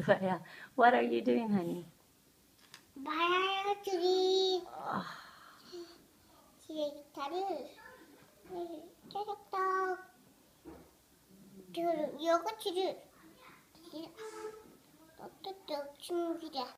거야. What are you doing, honey? 말아요 ah. 줄이 아, 지의 기타를 짜작떡 저 요거트를. 어떻게 친구기자.